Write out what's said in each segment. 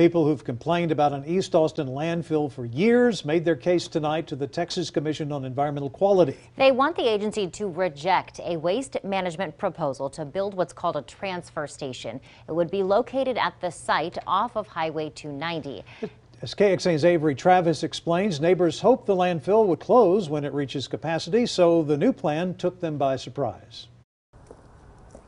People who've complained about an East Austin landfill for years made their case tonight to the Texas Commission on Environmental Quality. They want the agency to reject a waste management proposal to build what's called a transfer station. It would be located at the site off of Highway 290. As KXAN's Avery Travis explains, neighbors hoped the landfill would close when it reaches capacity, so the new plan took them by surprise.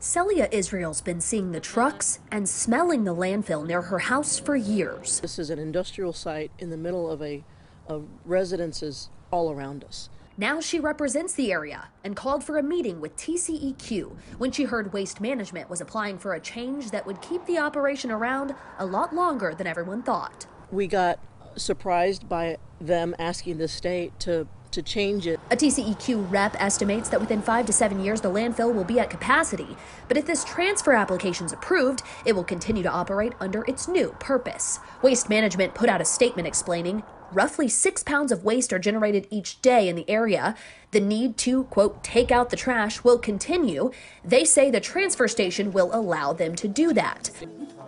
Celia Israel's been seeing the trucks and smelling the landfill near her house for years. This is an industrial site in the middle of a of residences all around us. Now she represents the area and called for a meeting with TCEQ when she heard Waste Management was applying for a change that would keep the operation around a lot longer than everyone thought. We got surprised by them asking the state to to change it. A TCEQ rep estimates that within five to seven years, the landfill will be at capacity. But if this transfer application is approved, it will continue to operate under its new purpose. Waste Management put out a statement explaining roughly six pounds of waste are generated each day in the area. The need to, quote, take out the trash will continue. They say the transfer station will allow them to do that.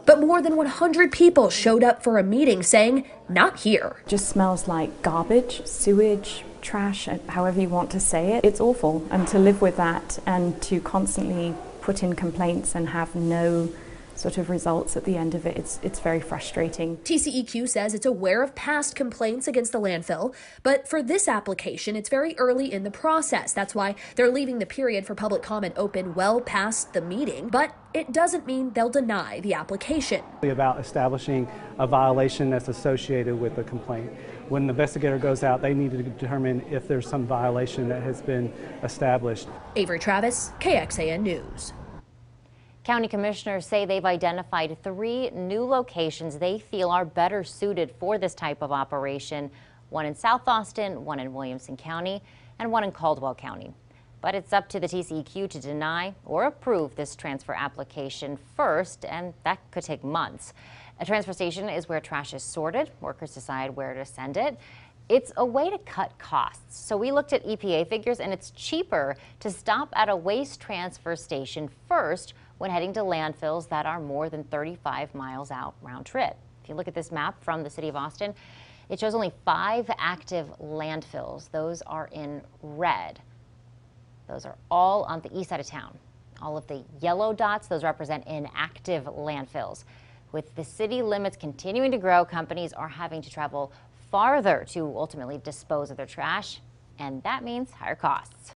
But more than 100 people showed up for a meeting saying, not here. Just smells like garbage, sewage, trash, however you want to say it. It's awful. And to live with that and to constantly put in complaints and have no sort of results at the end of it. It's, it's very frustrating. TCEQ says it's aware of past complaints against the landfill, but for this application, it's very early in the process. That's why they're leaving the period for public comment open well past the meeting, but it doesn't mean they'll deny the application. About establishing a violation that's associated with the complaint. When an investigator goes out, they need to determine if there's some violation that has been established. Avery Travis, KXAN News. County commissioners say they've identified three new locations they feel are better suited for this type of operation. One in South Austin, one in Williamson County, and one in Caldwell County. But it's up to the TCEQ to deny or approve this transfer application first, and that could take months. A transfer station is where trash is sorted. Workers decide where to send it. It's a way to cut costs. So we looked at EPA figures and it's cheaper to stop at a waste transfer station first when heading to landfills that are more than 35 miles out round trip. If you look at this map from the city of Austin, it shows only five active landfills. Those are in red. Those are all on the east side of town. All of the yellow dots, those represent inactive landfills. With the city limits continuing to grow, companies are having to travel farther to ultimately dispose of their trash, and that means higher costs.